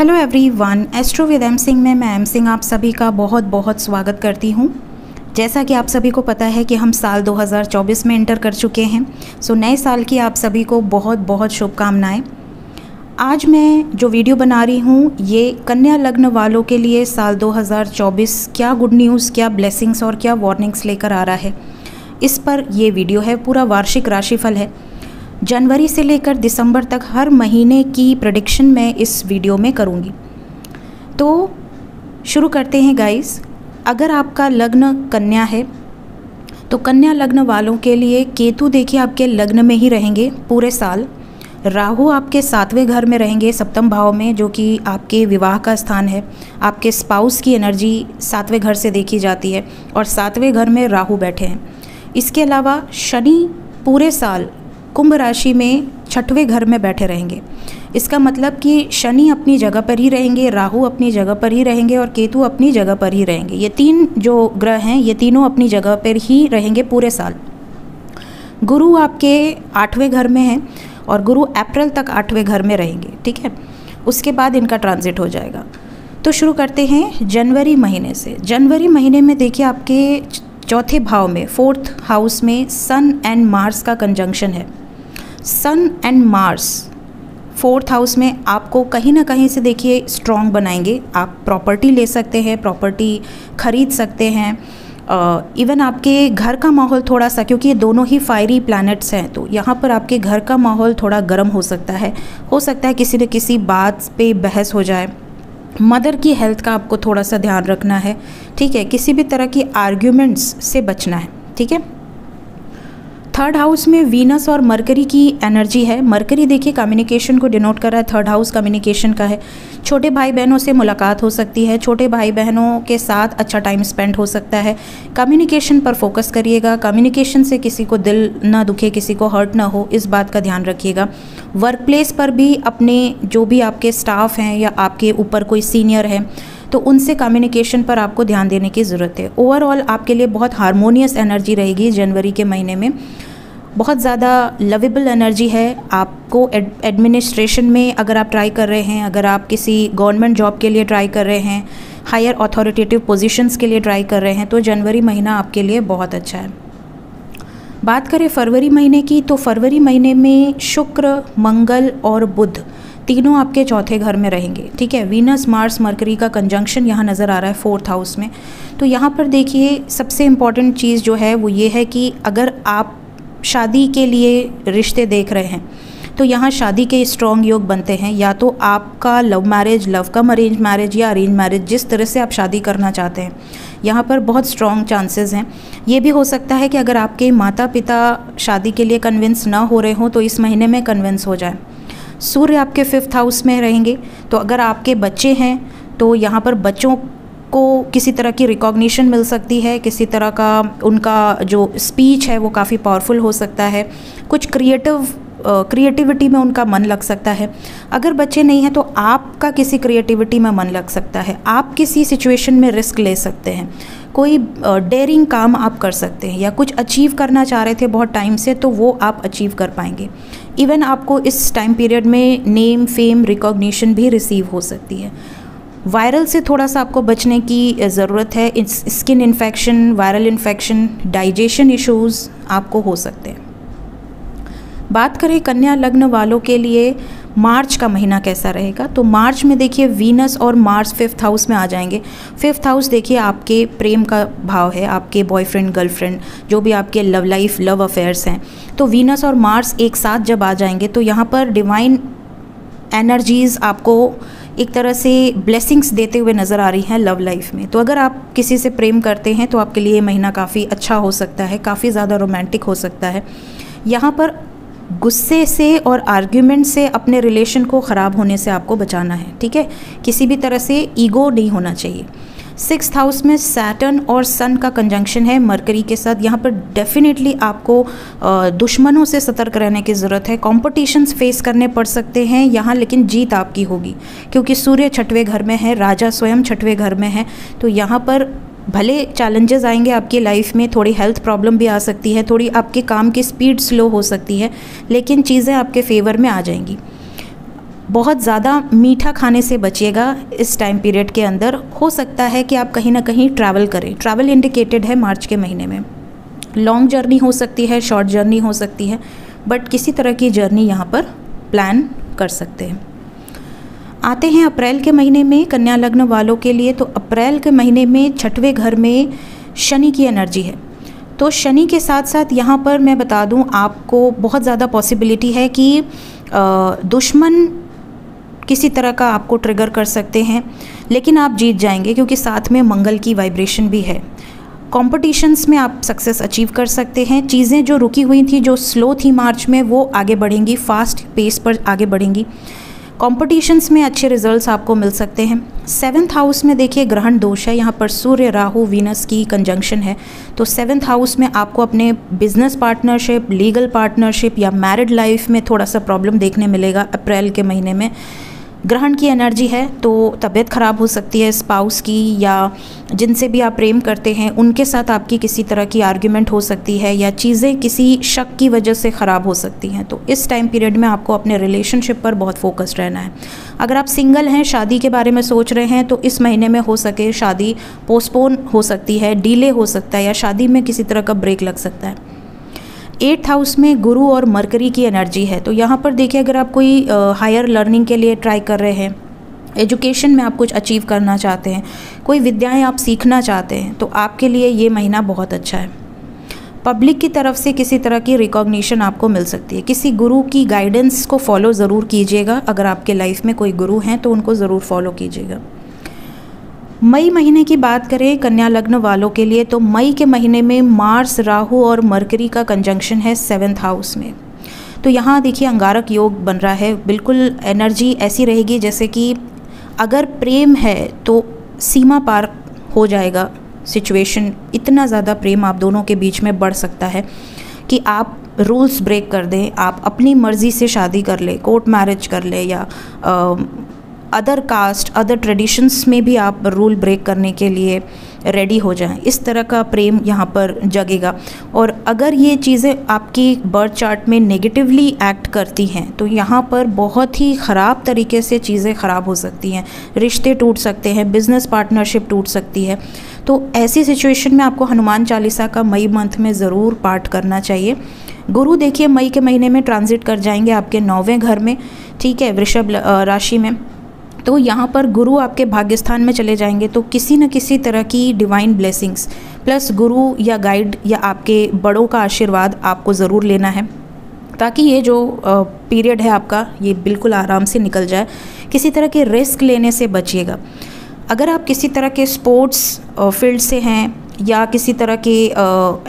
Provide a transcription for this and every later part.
Hello everyone astro with M Singh में मैं M Singh आप सभी का बहुत बहुत स्वागत करती हूँ। जैसा कि आप सभी को पता है कि हम साल 2024 में इंटर कर चुके हैं सो नए साल की आप सभी को बहुत बहुत शुभकामनाएँ। आज मैं जो वीडियो बना रही हूँ, ये कन्या लग्न वालों के लिए साल 2024 क्या गुड न्यूज़ क्या ब्लेसिंग्स और क्या वार्निंग्स लेकर आ रहा है। इस पर ये वीडियो है, पूरा वार्षिक राशिफल है। जनवरी से लेकर दिसंबर तक हर महीने की प्रडिक्शन मैं इस वीडियो में करूँगी। तो शुरू करते हैं गाइस अगर आपका लग्न कन्या है तो कन्या लग्न वालों के लिए केतु देखिए आपके लग्न में ही रहेंगे पूरे साल। राहु आपके सातवें घर में रहेंगे, सप्तम भाव में, जो कि आपके विवाह का स्थान है। आपके स्पाउस की एनर्जी सातवें घर से देखी जाती है और सातवें घर में राहु बैठे हैं। इसके अलावा शनि पूरे साल कुंभ राशि में छठवें घर में बैठे रहेंगे। इसका मतलब कि शनि अपनी जगह पर ही रहेंगे, राहु अपनी जगह पर ही रहेंगे और केतु अपनी जगह पर ही रहेंगे। ये तीन जो ग्रह हैं, ये तीनों अपनी जगह पर ही रहेंगे पूरे साल। गुरु आपके आठवें घर में हैं और गुरु अप्रैल तक आठवें घर में रहेंगे, ठीक है? उसके बाद इनका ट्रांजिट हो जाएगा। तो शुरू करते हैं जनवरी महीने से। जनवरी महीने में देखिए आपके चौथे भाव में फोर्थ हाउस में सन एंड मार्स का कंजंक्शन है। Sun and Mars fourth house में आपको कहीं ना कहीं से देखिए स्ट्रॉन्ग बनाएँगे। आप प्रॉपर्टी ले सकते हैं प्रॉपर्टी खरीद सकते हैं। इवन uh, आपके घर का माहौल थोड़ा सा क्योंकि ये दोनों ही फायरी प्लैनेट्स हैं तो यहाँ पर आपके घर का माहौल थोड़ा गर्म हो सकता है। हो सकता है किसी न किसी बात पे बहस हो जाए। मदर की हेल्थ का आपको थोड़ा सा ध्यान रखना है ठीक है? किसी भी तरह की आर्ग्यूमेंट्स से बचना है ठीक है? थर्ड हाउस में वीनस और मरकरी की एनर्जी है। मरकरी देखिए कम्युनिकेशन को डिनोट कर रहा है। थर्ड हाउस कम्युनिकेशन का है। छोटे भाई बहनों से मुलाकात हो सकती है। छोटे भाई बहनों के साथ अच्छा टाइम स्पेंड हो सकता है। कम्युनिकेशन पर फोकस करिएगा। कम्युनिकेशन से किसी को दिल ना दुखे, किसी को हर्ट ना हो, इस बात का ध्यान रखिएगा। वर्क प्लेस पर भी अपने जो भी आपके स्टाफ हैं या आपके ऊपर कोई सीनियर है तो उनसे कम्युनिकेशन पर आपको ध्यान देने की ज़रूरत है। ओवरऑल आपके लिए बहुत हारमोनियस एनर्जी रहेगी जनवरी के महीने में। बहुत ज़्यादा लवेबल एनर्जी है। आपको एडमिनिस्ट्रेशन में अगर आप ट्राई कर रहे हैं, अगर आप किसी गवर्नमेंट जॉब के लिए ट्राई कर रहे हैं हायर अथॉरिटेटिव पोजीशंस के लिए ट्राई कर रहे हैं तो जनवरी महीना आपके लिए बहुत अच्छा है। बात करें फरवरी महीने की तो फरवरी महीने में शुक्र, मंगल और बुध तीनों आपके चौथे घर में रहेंगे। ठीक है वीनस मार्स मरकरी का कंजंक्शन यहाँ नज़र आ रहा है फोर्थ हाउस में। तो यहाँ पर देखिए सबसे इंपॉर्टेंट चीज़ जो है वो ये है कि अगर आप शादी के लिए रिश्ते देख रहे हैं। तो यहाँ शादी के स्ट्रॉन्ग योग बनते हैं। या तो आपका love marriage love cum arrange marriage या अरेंज मैरिज जिस तरह से आप शादी करना चाहते हैं। यहाँ पर बहुत स्ट्रॉन्ग चांसेस हैं। ये भी हो सकता है कि अगर आपके माता पिता शादी के लिए कन्विंस ना हो रहे हों तो इस महीने में कन्विंस हो जाए। सूर्य आपके फिफ्थ हाउस में रहेंगे। तो अगर आपके बच्चे हैं तो यहाँ पर बच्चों को किसी तरह की रिकॉग्निशन मिल सकती है, किसी तरह का उनका जो स्पीच है वो काफ़ी पावरफुल हो सकता है। कुछ क्रिएटिव क्रिएटिविटी में उनका मन लग सकता है। अगर बच्चे नहीं हैं तो आपका किसी क्रिएटिविटी में मन लग सकता है। आप किसी सिचुएशन में रिस्क ले सकते हैं। कोई डेयरिंग काम आप कर सकते हैं या कुछ अचीव करना चाह रहे थे बहुत टाइम से तो वो आप अचीव कर पाएँगे। इवन आपको इस टाइम पीरियड में नेम फेम रिकॉग्निशन भी रिसीव हो सकती है। वायरल से थोड़ा सा आपको बचने की ज़रूरत है। Skin infection, viral infection, digestion issues आपको हो सकते हैं। बात करें कन्या लग्न वालों के लिए, मार्च का महीना कैसा रहेगा? तो मार्च में देखिए वीनस और मार्स फिफ्थ हाउस में आ जाएँगे। फिफ्थ हाउस देखिए आपके प्रेम का भाव है, आपके बॉयफ्रेंड, गर्लफ्रेंड, जो भी आपके लव लाइफ, लव अफेयर्स हैं। तो वीनस और मार्स एक साथ जब आ जाएँगे तो यहाँ पर डिवाइन एनर्जीज़ आपको एक तरह से ब्लेसिंग्स देते हुए नज़र आ रही हैं लव लाइफ में। तो अगर आप किसी से प्रेम करते हैं तो आपके लिए महीना काफ़ी अच्छा हो सकता है, काफ़ी ज़्यादा रोमांटिक हो सकता है। यहाँ पर गुस्से से और आर्ग्यूमेंट से अपने रिलेशन को ख़राब होने से आपको बचाना है, ठीक है? किसी भी तरह से ईगो नहीं होना चाहिए। सिक्स हाउस में सैटर्न और सन का कंजंक्शन है, मरकरी के साथ। यहाँ पर डेफिनेटली आपको दुश्मनों से सतर्क रहने की ज़रूरत है। कॉम्पिटिशन्स फेस करने पड़ सकते हैं यहाँ, लेकिन जीत आपकी होगी। क्योंकि सूर्य छठवें घर में है, राजा स्वयं छठवें घर में है। तो यहाँ पर भले चैलेंजेस आएँगे आपकी लाइफ में, थोड़ी हेल्थ प्रॉब्लम भी आ सकती है, थोड़ी आपके काम की स्पीड स्लो हो सकती है, लेकिन चीज़ें आपके फेवर में आ जाएँगी। बहुत ज़्यादा मीठा खाने से बचिएगा इस टाइम पीरियड के अंदर। हो सकता है कि आप कहीं ना कहीं ट्रैवल करें। ट्रैवल इंडिकेटेड है मार्च के महीने में। लॉन्ग जर्नी हो सकती है शॉर्ट जर्नी हो सकती है बट किसी तरह की जर्नी यहाँ पर प्लान कर सकते हैं। आते हैं अप्रैल के महीने में कन्या लग्न वालों के लिए। तो अप्रैल के महीने में छठवें घर में शनि की एनर्जी है। तो शनि के साथ साथ यहाँ पर मैं बता दूँ, आपको बहुत ज़्यादा पॉसिबिलिटी है कि दुश्मन किसी तरह का आपको ट्रिगर कर सकते हैं, लेकिन आप जीत जाएँगे क्योंकि साथ में मंगल की वाइब्रेशन भी है। कॉम्पिटिशन्स में आप सक्सेस अचीव कर सकते हैं। चीज़ें जो रुकी हुई थी, जो स्लो थी मार्च में, वो आगे बढ़ेंगी फास्ट पेस पर आगे बढ़ेंगी। कॉम्पिटिशन्स में अच्छे रिजल्ट्स आपको मिल सकते हैं। सेवन्थ हाउस में देखिए, ग्रहण दोष है। यहाँ पर सूर्य, राहु, वीनस की कंजंक्शन है। तो सेवन्थ हाउस में आपको अपने बिज़नेस पार्टनरशिप लीगल पार्टनरशिप या मैरिड लाइफ में थोड़ा सा प्रॉब्लम देखने मिलेगा अप्रैल के महीने में। ग्रहण की एनर्जी है तो तबीयत ख़राब हो सकती है स्पाउस की या जिनसे भी आप प्रेम करते हैं, उनके साथ आपकी किसी तरह की आर्ग्यूमेंट हो सकती है या चीज़ें किसी शक की वजह से ख़राब हो सकती हैं। तो इस टाइम पीरियड में आपको अपने रिलेशनशिप पर बहुत फोकस रहना है। अगर आप सिंगल हैं, शादी के बारे में सोच रहे हैं तो इस महीने में हो सके शादी पोस्टपोन हो सकती है डीले हो सकता है या शादी में किसी तरह का ब्रेक लग सकता है। एट्थ हाउस में गुरु और मरकरी की एनर्जी है। तो यहाँ पर देखिए, अगर आप कोई हायर लर्निंग के लिए ट्राई कर रहे हैं एजुकेशन में आप कुछ अचीव करना चाहते हैं, कोई विद्याएँ आप सीखना चाहते हैं तो आपके लिए ये महीना बहुत अच्छा है। पब्लिक की तरफ़ से किसी तरह की रिकॉग्निशन आपको मिल सकती है। किसी गुरु की गाइडेंस को फॉलो ज़रूर कीजिएगा। अगर आपके लाइफ में कोई गुरु हैं तो उनको ज़रूर फॉलो कीजिएगा। मई महीने की बात करें कन्या लग्न वालों के लिए तो मई के महीने में मार्स, राहु और मरकरी का कंजंक्शन है सेवेंथ हाउस में। तो यहाँ देखिए अंगारक योग बन रहा है, बिल्कुल एनर्जी ऐसी रहेगी जैसे कि अगर प्रेम है तो सीमा पार हो जाएगा सिचुएशन इतना ज़्यादा प्रेम आप दोनों के बीच में बढ़ सकता है कि आप रूल्स ब्रेक कर दें, आप अपनी मर्ज़ी से शादी कर ले कोर्ट मैरिज कर ले या अदर कास्ट अदर ट्रेडिशंस में भी आप रूल ब्रेक करने के लिए रेडी हो जाएँ। इस तरह का प्रेम यहाँ पर जगेगा। और अगर ये चीज़ें आपकी बर्थ चार्ट में नेगेटिवली एक्ट करती हैं तो यहाँ पर बहुत ही ख़राब तरीके से चीज़ें ख़राब हो सकती हैं। रिश्ते टूट सकते हैं बिज़नेस पार्टनरशिप टूट सकती है। तो ऐसी सिचुएशन में आपको हनुमान चालीसा का मई मंथ में ज़रूर पाठ करना चाहिए। गुरु देखिए, मई के महीने में ट्रांजिट कर जाएँगे आपके नौवें घर में, ठीक है, वृषभ राशि में। तो यहाँ पर गुरु आपके भाग्य स्थान में चले जाएँगे तो किसी न किसी तरह की डिवाइन ब्लेसिंग्स प्लस गुरु या गाइड या आपके बड़ों का आशीर्वाद आपको ज़रूर लेना है। ताकि ये जो पीरियड है आपका, ये बिल्कुल आराम से निकल जाए। किसी तरह के रिस्क लेने से बचिएगा। अगर आप किसी तरह के स्पोर्ट्स फ़ील्ड से हैं या किसी तरह के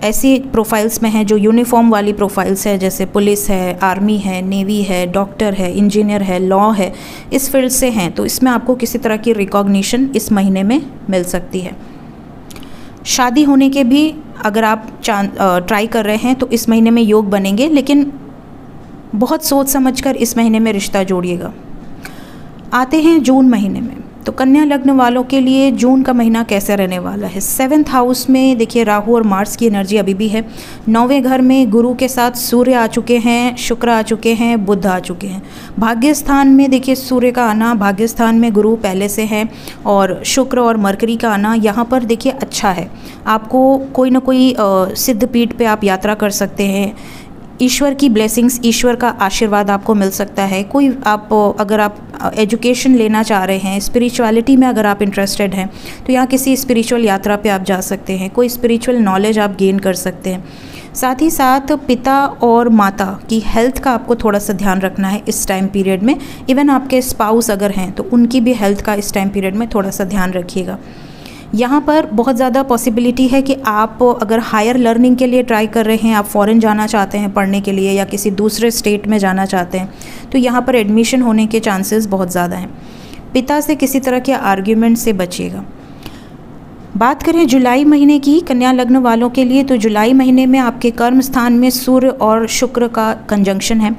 ऐसी प्रोफाइल्स में हैं जो यूनिफॉर्म वाली प्रोफाइल्स है, जैसे पुलिस है आर्मी है नेवी है डॉक्टर है इंजीनियर है लॉ है, इस फ़ील्ड से हैं। तो इसमें आपको किसी तरह की रिकॉग्निशन इस महीने में मिल सकती है। शादी होने के भी अगर आप ट्राई कर रहे हैं तो इस महीने में योग बनेंगे, लेकिन बहुत सोच समझकर इस महीने में रिश्ता जोड़िएगा। आते हैं जून महीने में। तो कन्या लग्न वालों के लिए जून का महीना कैसे रहने वाला है? सेवन्थ हाउस में देखिए, राहु और मार्स की एनर्जी अभी भी है। नौवें घर में गुरु के साथ सूर्य आ चुके हैं, शुक्र आ चुके हैं बुद्ध आ चुके हैं। भाग्य स्थान में देखिए, सूर्य का आना भाग्य स्थान में गुरु पहले से है और शुक्र और मरकरी का आना यहाँ पर देखिए अच्छा है। आपको कोई ना कोई सिद्ध पीठ पर आप यात्रा कर सकते हैं। ईश्वर की ब्लेसिंग्स ईश्वर का आशीर्वाद आपको मिल सकता है। कोई आप, अगर आप एजुकेशन लेना चाह रहे हैं स्पिरिचुअलिटी में अगर आप इंटरेस्टेड हैं तो यहाँ किसी स्पिरिचुअल यात्रा पे आप जा सकते हैं। कोई स्पिरिचुअल नॉलेज आप गेन कर सकते हैं। साथ ही साथ पिता और माता की हेल्थ का आपको थोड़ा सा ध्यान रखना है इस टाइम पीरियड में। इवन आपके स्पाउस अगर हैं तो उनकी भी हेल्थ का इस टाइम पीरियड में थोड़ा सा ध्यान रखिएगा। यहाँ पर बहुत ज़्यादा पॉसिबिलिटी है कि आप अगर हायर लर्निंग के लिए ट्राई कर रहे हैं, आप फ़ॉरेन जाना चाहते हैं पढ़ने के लिए या किसी दूसरे स्टेट में जाना चाहते हैं तो यहाँ पर एडमिशन होने के चांसेस बहुत ज़्यादा हैं। पिता से किसी तरह के आर्ग्यूमेंट से बचिएगा। बात करें जुलाई महीने की कन्या लग्न वालों के लिए तो जुलाई महीने में आपके कर्म स्थान में सूर्य और शुक्र का कंजंक्शन है।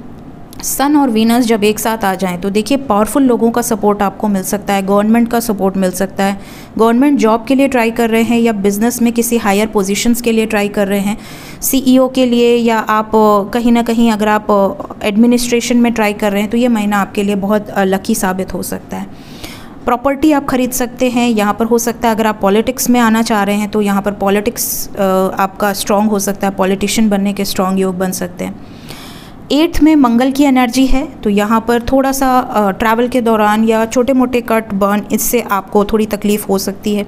सन और वीनस जब एक साथ आ जाएँ तो देखिए पावरफुल लोगों का सपोर्ट आपको मिल सकता है गवर्नमेंट का सपोर्ट मिल सकता है। गवर्नमेंट जॉब के लिए ट्राई कर रहे हैं या बिज़नेस में किसी हायर पोजीशंस के लिए ट्राई कर रहे हैं? सीईओ के लिए या आप कहीं ना कहीं अगर आप एडमिनिस्ट्रेशन में ट्राई कर रहे हैं तो ये महीना आपके लिए बहुत लकी साबित हो सकता है। प्रॉपर्टी आप खरीद सकते हैं, यहाँ पर हो सकता है, अगर आप पॉलिटिक्स में आना चाह रहे हैं तो यहाँ पर पॉलिटिक्स आपका स्ट्रॉन्ग हो सकता है पॉलिटिशियन बनने के स्ट्रॉन्ग योग बन सकते हैं। एट्थ में मंगल की एनर्जी है तो यहाँ पर थोड़ा सा ट्रैवल के दौरान या छोटे मोटे कट बर्न इससे आपको थोड़ी तकलीफ़ हो सकती है।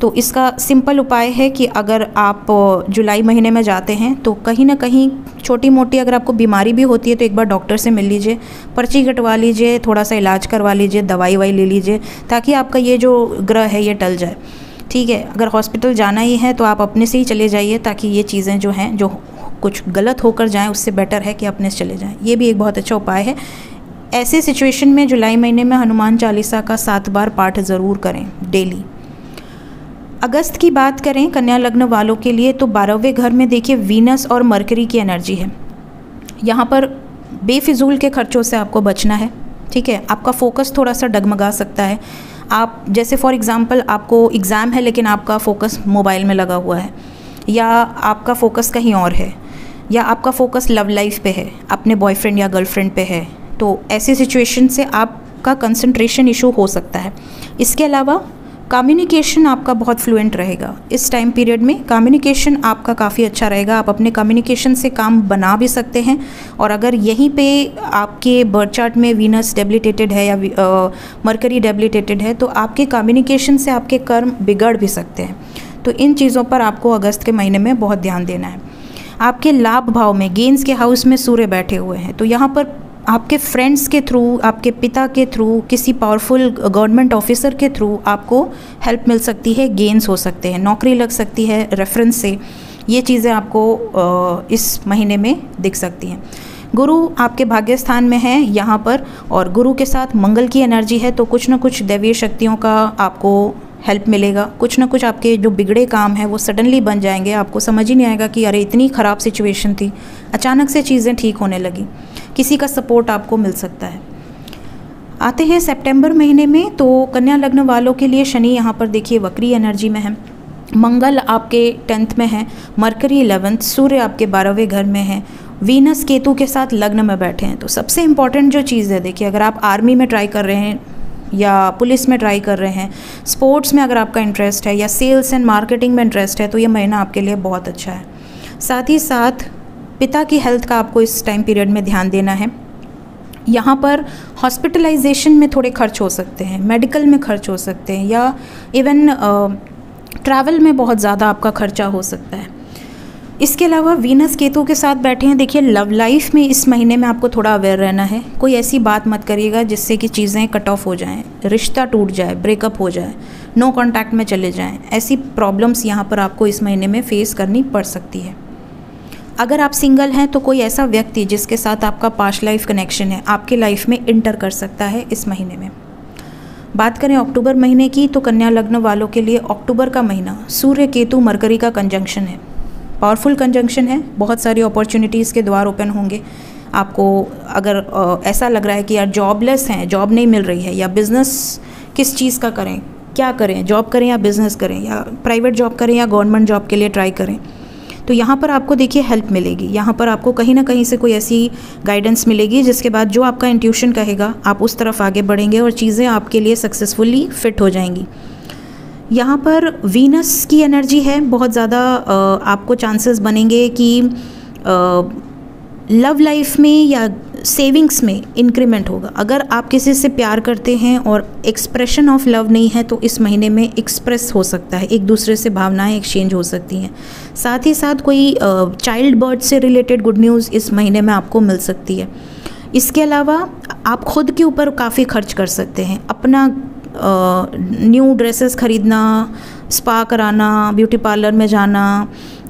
तो इसका सिंपल उपाय है कि अगर आप जुलाई महीने में जाते हैं तो कहीं ना कहीं छोटी मोटी अगर आपको बीमारी भी होती है तो एक बार डॉक्टर से मिल लीजिए, पर्ची कटवा लीजिए थोड़ा सा इलाज करवा लीजिए दवाई वाई ले लीजिए, ताकि आपका ये जो ग्रह है, ये टल जाए। ठीक है, अगर हॉस्पिटल जाना ही है तो आप अपने से ही चले जाइए, ताकि ये चीज़ें जो हैं, जो कुछ गलत होकर जाएँ, उससे बेटर है कि अपने चले जाएँ। ये भी एक बहुत अच्छा उपाय है। ऐसे सिचुएशन में जुलाई महीने में हनुमान चालीसा का सात बार पाठ ज़रूर करें डेली अगस्त की बात करें, कन्या लग्न वालों के लिए तो बारहवें घर में देखिए वीनस और मरकरी की एनर्जी है। यहाँ पर बेफिजूल के खर्चों से आपको बचना है, ठीक है? आपका फोकस थोड़ा सा डगमगा सकता है। आप, जैसे फॉर एग्ज़ाम्पल आपको एग्ज़ाम है, लेकिन आपका फोकस मोबाइल में लगा हुआ है, या आपका फोकस कहीं और है। या आपका फोकस लव लाइफ पे है, अपने बॉयफ्रेंड या गर्लफ्रेंड पे है तो ऐसी सिचुएशन से आपका कंसंट्रेशन इशू हो सकता है। इसके अलावा कम्युनिकेशन आपका बहुत फ्लुएंट रहेगा। इस टाइम पीरियड में कम्युनिकेशन आपका काफ़ी अच्छा रहेगा। आप अपने कम्युनिकेशन से काम बना भी सकते हैं। और अगर यहीं पे आपके बर्थ चार्ट में वीनस डेबिलिटेटेड है या मरकरी डेबिलिटेटेड है तो आपके कम्युनिकेशन से आपके कर्म बिगड़ भी सकते हैं। तो इन चीज़ों पर आपको अगस्त के महीने में बहुत ध्यान देना है। आपके लाभ भाव में गेंस के हाउस में सूर्य बैठे हुए हैं। तो यहाँ पर आपके फ्रेंड्स के थ्रू आपके पिता के थ्रू किसी पावरफुल गवर्नमेंट ऑफिसर के थ्रू आपको हेल्प मिल सकती है गेंस हो सकते हैं। नौकरी लग सकती है रेफरेंस से। ये चीज़ें आपको इस महीने में दिख सकती हैं। गुरु आपके भाग्य स्थान में है यहाँ पर, और गुरु के साथ मंगल की एनर्जी है तो कुछ ना कुछ दैवीय शक्तियों का आपको हेल्प मिलेगा। कुछ ना कुछ आपके जो बिगड़े काम हैं, वो सडनली बन जाएँगे। आपको समझ ही नहीं आएगा कि अरे इतनी ख़राब सिचुएशन थी। अचानक से चीज़ें ठीक होने लगी। किसी का सपोर्ट आपको मिल सकता है। आते हैं सितंबर महीने में तो कन्या लग्न वालों के लिए शनि यहाँ पर देखिए, वक्री एनर्जी में है। मंगल आपके टेंथ में है। मरकरी इलेवेंथ सूर्य आपके बारहवें घर में है। वीनस केतु के साथ लग्न में बैठे हैं। तो सबसे इंपॉर्टेंट जो चीज़ है, देखिए, अगर आप आर्मी में ट्राई कर रहे हैं या पुलिस में ट्राई कर रहे हैं। स्पोर्ट्स में अगर आपका इंटरेस्ट है या सेल्स एंड मार्केटिंग में इंटरेस्ट है तो ये महीना आपके लिए बहुत अच्छा है। साथ ही साथ, पिता की हेल्थ का आपको इस टाइम पीरियड में ध्यान देना है। यहाँ पर हॉस्पिटलाइजेशन में थोड़े खर्च हो सकते हैं मेडिकल में खर्च हो सकते हैं, या इवन ट्रैवल में बहुत ज़्यादा आपका खर्चा हो सकता है। इसके अलावा वीनस केतु के साथ बैठे हैं। देखिए लव लाइफ में इस महीने में आपको थोड़ा अवेयर रहना है। कोई ऐसी बात मत करिएगा जिससे कि चीज़ें कट ऑफ़ हो जाएँ, रिश्ता टूट जाए ब्रेकअप हो जाए नो कांटेक्ट में चले जाएँ। ऐसी प्रॉब्लम्स यहाँ पर आपको इस महीने में फेस करनी पड़ सकती है। अगर आप सिंगल हैं तो कोई ऐसा व्यक्ति जिसके साथ आपका पास्ट लाइफ कनेक्शन है, आपके लाइफ में इंटर कर सकता है इस महीने में। बात करें अक्टूबर महीने की तो कन्या लग्न वालों के लिए अक्टूबर का महीना, सूर्य केतु मरकरी का कंजंक्शन है। पावरफुल कंजंक्शन है। बहुत सारी अपॉर्चुनिटीज़ के द्वार ओपन होंगे। आपको अगर ऐसा लग रहा है कि यार जॉबलेस हैं जॉब नहीं मिल रही है, या बिज़नेस किस चीज़ का करें, क्या करें जॉब करें या बिज़नेस करें, या प्राइवेट जॉब करें या गवर्नमेंट जॉब के लिए ट्राई करें। तो यहाँ पर आपको देखिए हेल्प मिलेगी। यहाँ पर आपको कहीं ना कहीं से कोई ऐसी गाइडेंस मिलेगी, जिसके बाद जो आपका इंट्यूशन कहेगा, आप उस तरफ़ आगे बढ़ेंगे और चीज़ें आपके लिए सक्सेसफुली फिट हो जाएँगी। यहाँ पर वीनस की एनर्जी है, बहुत ज़्यादा आपको चांसेस बनेंगे कि लव लाइफ में या सेविंग्स में इंक्रीमेंट होगा। अगर आप किसी से प्यार करते हैं और एक्सप्रेशन ऑफ़ लव नहीं है तो इस महीने में एक्सप्रेस हो सकता है, एक दूसरे से भावनाएँ एक्सचेंज हो सकती हैं। साथ ही साथ कोई चाइल्ड बर्थ से रिलेटेड गुड न्यूज़ इस महीने में आपको मिल सकती है। इसके अलावा आप खुद के ऊपर काफ़ी खर्च कर सकते हैं, अपना न्यू ड्रेसेस ख़रीदना स्पा कराना ब्यूटी पार्लर में जाना,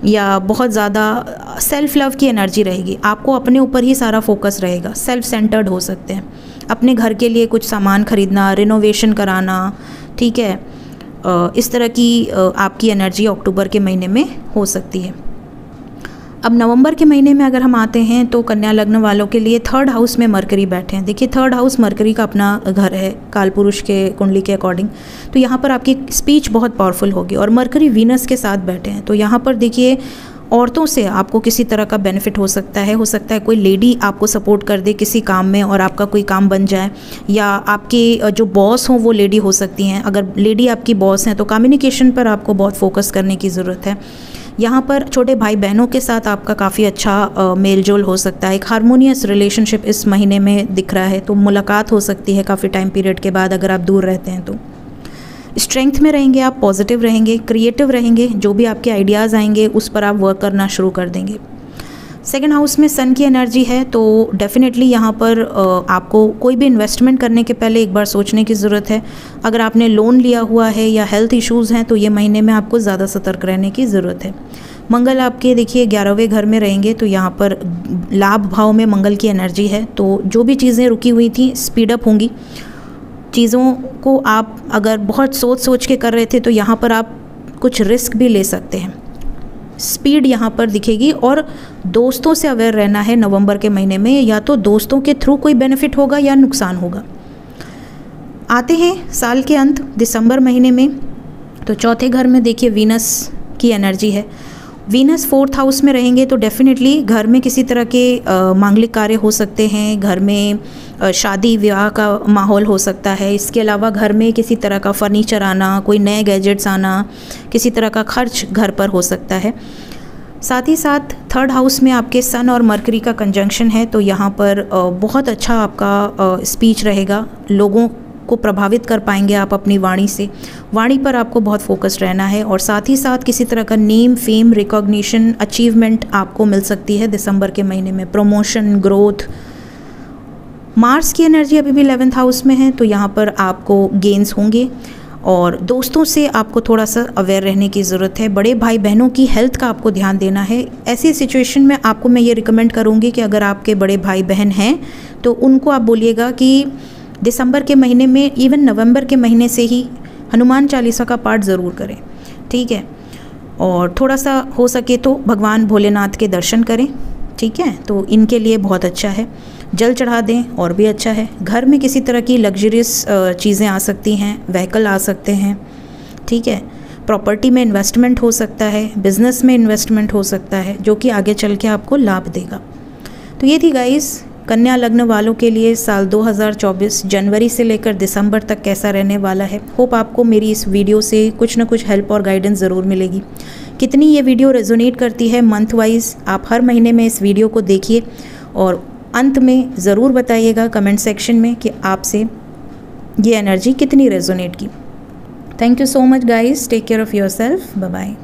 या बहुत ज़्यादा सेल्फ़ लव की एनर्जी रहेगी। आपको अपने ऊपर ही सारा फोकस रहेगा। सेल्फ सेंटर्ड हो सकते हैं। अपने घर के लिए कुछ सामान ख़रीदना रिनोवेशन कराना, ठीक है? इस तरह की आपकी एनर्जी अक्टूबर के महीने में हो सकती है। अब नवंबर के महीने में अगर हम आते हैं तो कन्या लग्न वालों के लिए थर्ड हाउस में मरकरी बैठे हैं। देखिए थर्ड हाउस मरकरी का अपना घर है काल पुरुष के कुंडली के अकॉर्डिंग तो यहाँ पर आपकी स्पीच बहुत पावरफुल होगी और मरकरी वीनस के साथ बैठे हैं। तो यहाँ पर देखिए, औरतों से आपको किसी तरह का बेनिफिट हो सकता है। हो सकता है कोई लेडी आपको सपोर्ट कर दे किसी काम में और आपका कोई काम बन जाए। या आपके जो बॉस हों, वो लेडी हो सकती हैं। अगर लेडी आपकी बॉस हैं तो कम्युनिकेशन पर आपको बहुत फोकस करने की ज़रूरत है। यहाँ पर छोटे भाई बहनों के साथ आपका काफ़ी अच्छा मेल जोल हो सकता है। एक हारमोनियस रिलेशनशिप इस महीने में दिख रहा है तो मुलाकात हो सकती है काफ़ी टाइम पीरियड के बाद अगर आप दूर रहते हैं तो। स्ट्रेंथ में रहेंगे आप पॉजिटिव रहेंगे क्रिएटिव रहेंगे, जो भी आपके आइडियाज़ आएँगे, उस पर आप वर्क करना शुरू कर देंगे। सेकेंड हाउस में सन की एनर्जी है तो डेफिनेटली यहाँ पर आपको कोई भी इन्वेस्टमेंट करने के पहले एक बार सोचने की ज़रूरत है। अगर आपने लोन लिया हुआ है या हेल्थ इश्यूज़ हैं तो ये महीने में आपको ज़्यादा सतर्क रहने की ज़रूरत है। मंगल आपके देखिए ग्यारहवें घर में रहेंगे तो यहाँ पर लाभ भाव में मंगल की एनर्जी है। तो जो भी चीज़ें रुकी हुई थी स्पीडअप होंगी। चीज़ों को आप अगर बहुत सोच सोच के कर रहे थे तो यहाँ पर आप कुछ रिस्क भी ले सकते हैं। स्पीड यहाँ पर दिखेगी और दोस्तों से अवेयर रहना है नवंबर के महीने में, या तो दोस्तों के थ्रू कोई बेनिफिट होगा या नुकसान होगा। आते हैं साल के अंत, दिसंबर महीने में। तो चौथे घर में देखिए वीनस की एनर्जी है। वीनस फोर्थ हाउस में रहेंगे तो डेफिनेटली घर में किसी तरह के मांगलिक कार्य हो सकते हैं, घर में शादी, विवाह का माहौल हो सकता है। इसके अलावा घर में किसी तरह का फर्नीचर आना, कोई नए गैजेट्स आना, किसी तरह का खर्च घर पर हो सकता है। साथ ही साथ थर्ड हाउस में आपके सन और मरकरी का कंजंक्शन है तो यहाँ पर बहुत अच्छा आपका स्पीच रहेगा। लोगों को प्रभावित कर पाएँगे आप अपनी वाणी से। वाणी पर आपको बहुत फोकस रहना है और साथ ही साथ किसी तरह का नेम फेम रिकॉग्निशन अचीवमेंट आपको मिल सकती है दिसंबर के महीने में। प्रमोशन ग्रोथ मार्स की एनर्जी अभी भी इलेवेंथ हाउस में है तो यहाँ पर आपको गेंस होंगे। और दोस्तों से आपको थोड़ा सा अवेयर रहने की ज़रूरत है। बड़े भाई बहनों की हेल्थ का आपको ध्यान देना है। ऐसी सिचुएशन में आपको मैं ये रिकमेंड करूँगी कि अगर आपके बड़े भाई बहन हैं तो उनको आप बोलिएगा कि दिसंबर के महीने में इवन नवंबर के महीने से ही हनुमान चालीसा का पाठ ज़रूर करें, ठीक है? और थोड़ा सा हो सके तो भगवान भोलेनाथ के दर्शन करें, ठीक है? तो इनके लिए बहुत अच्छा है। जल चढ़ा दें, और भी अच्छा है। घर में किसी तरह की लग्जरियस चीज़ें आ सकती हैं व्हीकल आ सकते हैं, ठीक है? प्रॉपर्टी में इन्वेस्टमेंट हो सकता है बिज़नेस में इन्वेस्टमेंट हो सकता है, जो कि आगे चल के आपको लाभ देगा। तो ये थी गाइस कन्या लग्न वालों के लिए साल 2024 जनवरी से लेकर दिसंबर तक कैसा रहने वाला है? होप आपको मेरी इस वीडियो से कुछ ना कुछ हेल्प और गाइडेंस ज़रूर मिलेगी। कितनी ये वीडियो रेजोनेट करती है मंथ वाइज आप हर महीने में इस वीडियो को देखिए और अंत में ज़रूर बताइएगा कमेंट सेक्शन में कि आपसे ये एनर्जी कितनी रेजोनेट की। Thank you so much guys take care of yourself bye